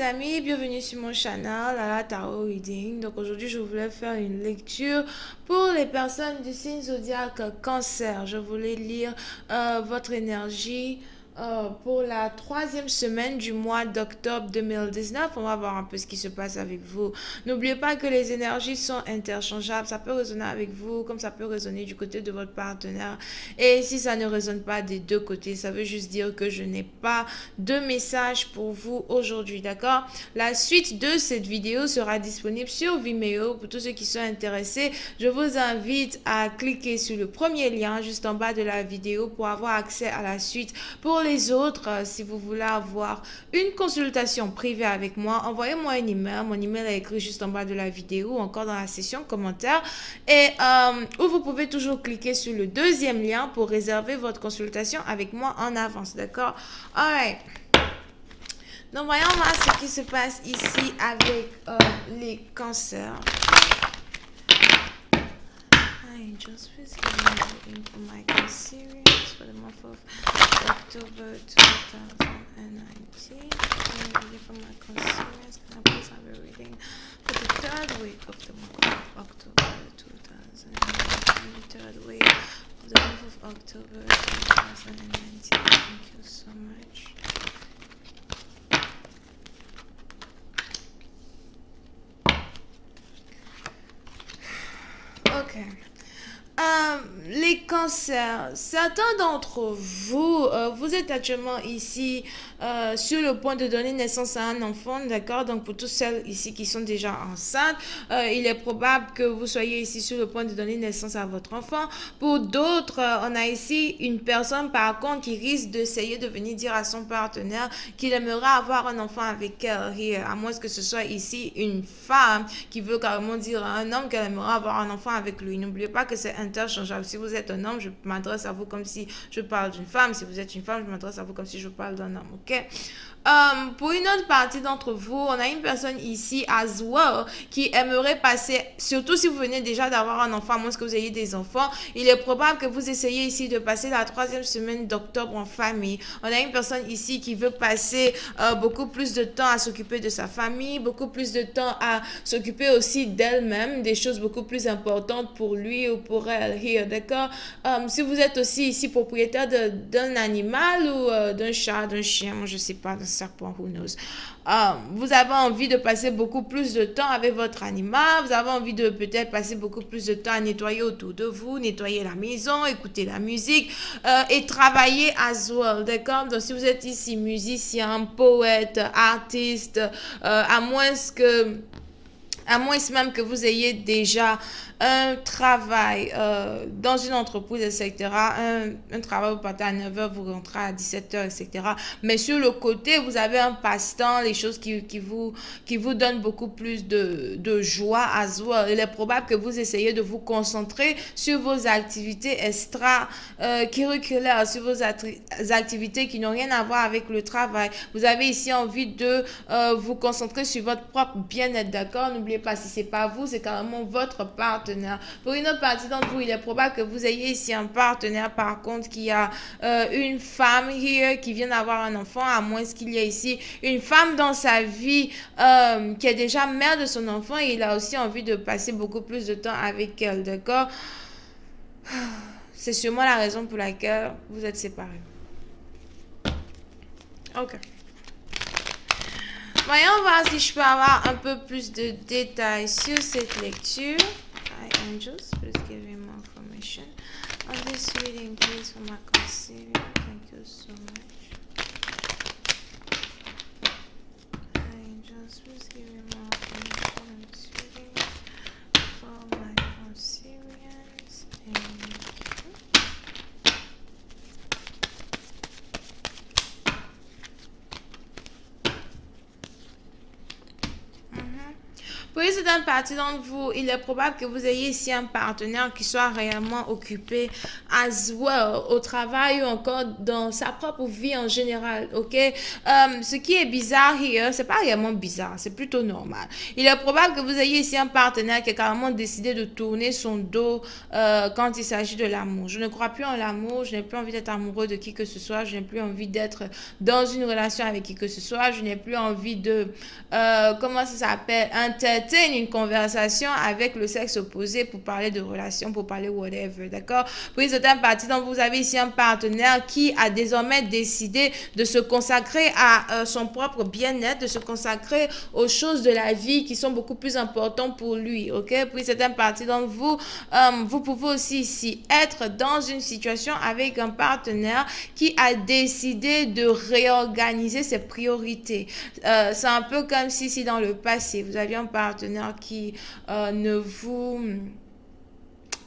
amis, bienvenue sur mon channel la Tarot Reading. Donc aujourd'hui, je voulais faire une lecture pour les personnes du signe zodiaque cancer. Je voulais lire euh, votre énergie euh, pour la troisième semaine du mois d'octobre 2019. On va voir un peu ce qui se passe avec vous. N'oubliez pas que les énergies sont interchangeables. Ça peut résonner avec vous comme ça peut résonner du côté de votre partenaire. Et si ça ne résonne pas des deux côtés, ça veut juste dire que je n'ai pas de message pour vous aujourd'hui. D'accord? La suite de cette vidéo sera disponible sur Vimeo pour tous ceux qui sont intéressés. Je vous invite à cliquer sur le premier lien juste en bas de la vidéo pour avoir accès à la suite. Les autres, euh, si vous voulez avoir une consultation privée avec moi, envoyez-moi un email. Mon email est écrit juste en bas de la vidéo encore dans la section commentaires. Et euh, où vous pouvez toujours cliquer sur le deuxième lien pour réserver votre consultation avec moi en avance. D'accord? Alright. Donc, voyons voir ce qui se passe ici avec euh, les cancers. Please give me reading for my series for the month of October 2019. Reading for my series. Can I please have a reading for the third week of the month of October 2019? The third week of the month of October 2019. Thank you so much. Okay. Euh, les cancers, certains d'entre vous, euh, vous êtes actuellement ici euh, sur le point de donner naissance à un enfant, d'accord? Donc pour tous celles ici qui sont déjà enceintes, il est probable que vous soyez ici sur le point de donner naissance à votre enfant. Pour d'autres, on a ici une personne par contre qui risque d'essayer de venir dire à son partenaire qu'il aimerait avoir un enfant avec elle, à moins que ce soit ici une femme qui veut carrément dire à un homme qu'elle aimerait avoir un enfant avec lui. N'oubliez pas que c'est un Si vous êtes un homme, je m'adresse à vous comme si je parle d'une femme. Si vous êtes une femme, je m'adresse à vous comme si je parle d'un homme. OK? Um, pour une autre partie d'entre vous, on a une personne ici, as well, qui aimerait passer, surtout si vous venez déjà d'avoir un enfant, à moins que vous ayez des enfants, il est probable que vous essayez ici de passer la troisième semaine d'octobre en famille. On a une personne ici qui veut passer euh, beaucoup plus de temps à s'occuper de sa famille, beaucoup plus de temps à s'occuper aussi d'elle-même, des choses beaucoup plus importantes pour lui ou pour elle. Here, d'accord? Um, si vous êtes aussi ici propriétaire d'un animal ou euh, d'un chat, d'un chien, je sais pas, serpent, who knows? Euh, vous avez envie de passer beaucoup plus de temps avec votre animal, vous avez envie de peut-être passer beaucoup plus de temps à nettoyer autour de vous, nettoyer la maison, écouter la musique euh, et travailler as well, d'accord? Donc si vous êtes ici musicien, poète, artiste, euh, à moins que à moins même que vous ayez déjà un travail euh, dans une entreprise, etc. Un, un travail, vous partez à 9h, vous rentrez à 17h, etc. Mais sur le côté, vous avez un passe-temps, les choses qui, qui, vous, qui vous donnent beaucoup plus de, de joie à soi. Il est probable que vous essayez de vous concentrer sur vos activités extra-curriculaires, euh, sur vos activités qui n'ont rien à voir avec le travail. Vous avez ici envie de euh, vous concentrer sur votre propre bien-être, d'accord? N'oubliez pas, si c'est pas vous, c'est carrément votre partenaire pour une autre partie d'entre vous, il est probable que vous ayez ici un partenaire, par contre, qui a euh, une femme qui vient d'avoir un enfant, à moins qu'il y ait ici une femme dans sa vie euh, qui est déjà mère de son enfant et il a aussi envie de passer beaucoup plus de temps avec elle, d'accord? C'est sûrement la raison pour laquelle vous êtes séparés. Ok. Voyons voir si je peux avoir un peu plus de détails sur cette lecture. angels, please give me more information on this reading, please, for my concealer. Pour certaines partie d'entre vous, il est probable que vous ayez ici un partenaire qui soit réellement occupé as well au travail ou encore dans sa propre vie en général, ok? Um, ce qui est bizarre here, c'est pas réellement bizarre, c'est plutôt normal. Il est probable que vous ayez ici un partenaire qui a carrément décidé de tourner son dos euh, quand il s'agit de l'amour. Je ne crois plus en l'amour, je n'ai plus envie d'être amoureux de qui que ce soit, je n'ai plus envie d'être dans une relation avec qui que ce soit, je n'ai plus envie de, euh, comment ça s'appelle, une conversation avec le sexe opposé pour parler de relation, pour parler whatever, d'accord? Pour une certaine partie, donc vous avez ici un partenaire qui a désormais décidé de se consacrer à euh, son propre bien-être, de se consacrer aux choses de la vie qui sont beaucoup plus importantes pour lui, ok? Pour une certaine partie d'entre vous, euh, vous pouvez aussi ici être dans une situation avec un partenaire qui a décidé de réorganiser ses priorités. Euh, c'est un peu comme si, si dans le passé, vous aviez un partenaire qui euh, ne vous...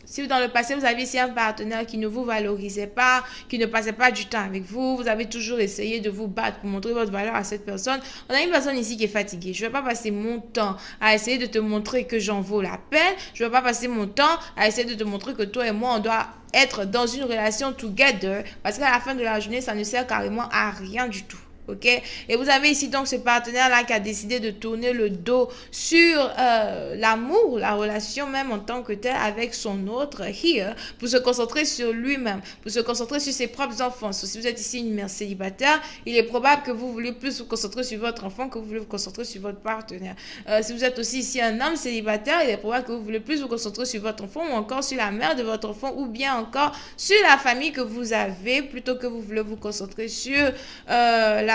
Si dans le passé, vous aviez ici un partenaire qui ne vous valorisait pas, qui ne passait pas du temps avec vous, vous avez toujours essayé de vous battre pour montrer votre valeur à cette personne. On a une personne ici qui est fatiguée. Je ne vais pas passer mon temps à essayer de te montrer que j'en vaux la peine. Je ne vais pas passer mon temps à essayer de te montrer que toi et moi, on doit être dans une relation together. Parce qu'à la fin de la journée, ça ne sert carrément à rien du tout. OK? Et vous avez ici donc ce partenaire-là qui a décidé de tourner le dos sur euh, l'amour, la relation même en tant que tel avec son autre here pour se concentrer sur lui-même, pour se concentrer sur ses propres enfants. si vous êtes ici une mère célibataire, il est probable que vous voulez plus vous concentrer sur votre enfant que vous voulez vous concentrer sur votre partenaire. Euh, si vous êtes aussi ici un homme célibataire, il est probable que vous voulez plus vous concentrer sur votre enfant ou encore sur la mère de votre enfant ou bien encore sur la famille que vous avez plutôt que vous voulez vous concentrer sur euh, la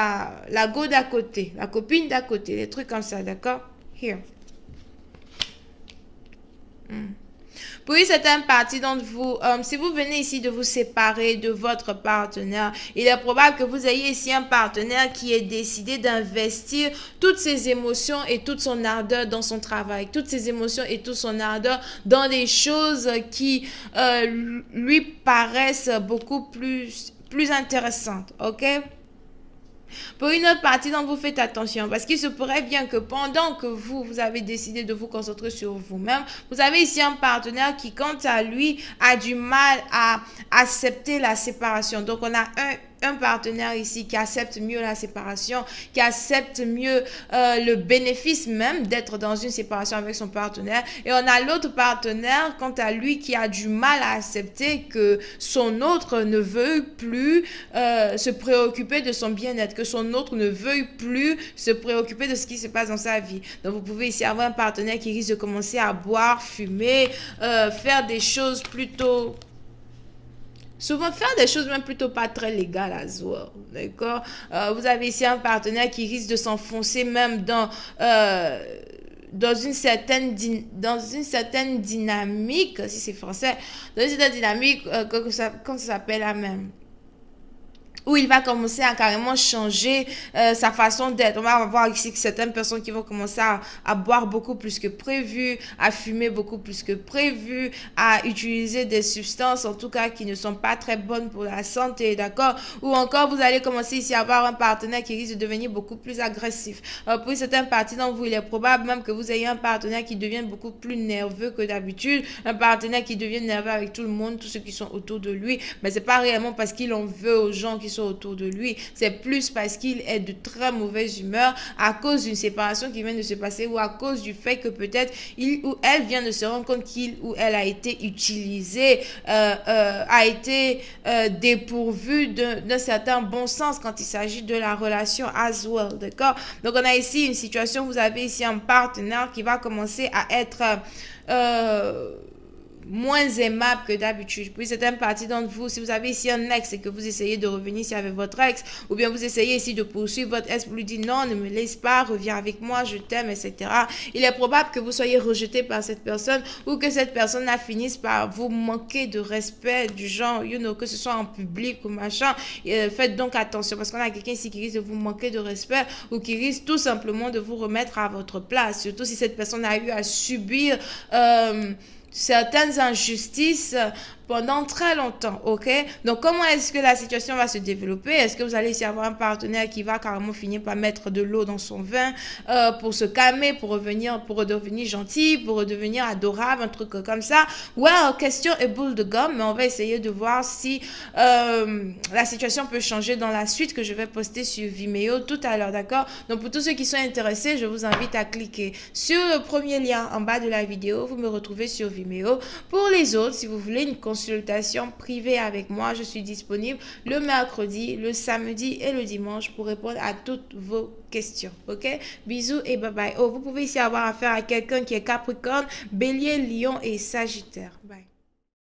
la, go d'à côté, la copine d'à côté, des trucs comme ça, d'accord? Here. Hmm. Pour une certaine partie d'entre vous, euh, si vous venez ici de vous séparer de votre partenaire, il est probable que vous ayez ici un partenaire qui ait décidé d'investir toutes ses émotions et toute son ardeur dans son travail, toutes ses émotions et toute son ardeur dans des choses qui euh, lui paraissent beaucoup plus, plus intéressantes, ok? Pour une autre partie dont vous faites attention, parce qu'il se pourrait bien que pendant que vous, vous avez décidé de vous concentrer sur vous-même, vous avez ici un partenaire qui, quant à lui, a du mal à accepter la séparation. Donc, on a un, un partenaire ici qui accepte mieux la séparation, qui accepte mieux euh, le bénéfice même d'être dans une séparation avec son partenaire. Et on a l'autre partenaire, quant à lui, qui a du mal à accepter que son autre ne veuille plus euh, se préoccuper de son bien-être, que son autre ne veuille plus se préoccuper de ce qui se passe dans sa vie. Donc vous pouvez ici avoir un partenaire qui risque de commencer à boire, fumer, euh, faire des choses plutôt Souvent faire des choses même plutôt pas très légales à soi, d'accord? Euh, Vous avez ici un partenaire qui risque de s'enfoncer même dans, euh, dans, une certaine dans une certaine dynamique, si c'est français, dans une certaine dynamique, euh, que ça, ça s'appelle la même où il va commencer à carrément changer euh, sa façon d'être. On va voir ici que certaines personnes qui vont commencer à, boire beaucoup plus que prévu, à fumer beaucoup plus que prévu, à utiliser des substances, en tout cas, qui ne sont pas très bonnes pour la santé, d'accord? Ou encore, vous allez commencer ici à avoir un partenaire qui risque de devenir beaucoup plus agressif. Euh, pour certaines parties d'entre vous, il est probable même que vous ayez un partenaire qui devienne beaucoup plus nerveux que d'habitude, un partenaire qui devient nerveux avec tout le monde, tous ceux qui sont autour de lui, mais c'est pas réellement parce qu'il en veut aux gens qui sont autour de lui. C'est plus parce qu'il est de très mauvaise humeur à cause d'une séparation qui vient de se passer ou à cause du fait que peut-être il ou elle vient de se rendre compte qu'il ou elle a été utilisé, euh, euh, a été euh, dépourvu d'un certain bon sens quand il s'agit de la relation as well. D'accord? Donc on a ici une situation, vous avez ici un partenaire qui va commencer à être moins aimable que d'habitude. Puis c'est une partie d'entre vous, si vous avez ici un ex et que vous essayez de revenir ici avec votre ex, ou bien vous essayez ici de poursuivre votre ex pour lui dire non, ne me laisse pas, reviens avec moi, je t'aime, etc. Il est probable que vous soyez rejeté par cette personne ou que cette personne finisse par vous manquer de respect du genre, you know, que ce soit en public ou machin. Euh, faites donc attention parce qu'on a quelqu'un ici qui risque de vous manquer de respect ou qui risque tout simplement de vous remettre à votre place. Surtout si cette personne a eu à subir... Euh, certaines injustices pendant très longtemps, ok? Donc, comment est-ce que la situation va se développer? Est-ce que vous allez essayer avoir un partenaire qui va carrément finir par mettre de l'eau dans son vin euh, pour se calmer, pour revenir, pour redevenir gentil, pour redevenir adorable, un truc comme ça? Well, question est boule de gomme, mais on va essayer de voir si euh, la situation peut changer dans la suite que je vais poster sur Vimeo tout à l'heure, d'accord? Donc, pour tous ceux qui sont intéressés, je vous invite à cliquer sur le premier lien en bas de la vidéo. Vous me retrouvez sur Vimeo. Pour les autres, si vous voulez une consultation privée avec moi, je suis disponible le mercredi, le samedi et le dimanche pour répondre à toutes vos questions. Ok? Bisous et bye bye. Oh, vous pouvez ici avoir affaire à quelqu'un qui est Capricorne, Bélier, Lion et Sagittaire. Bye.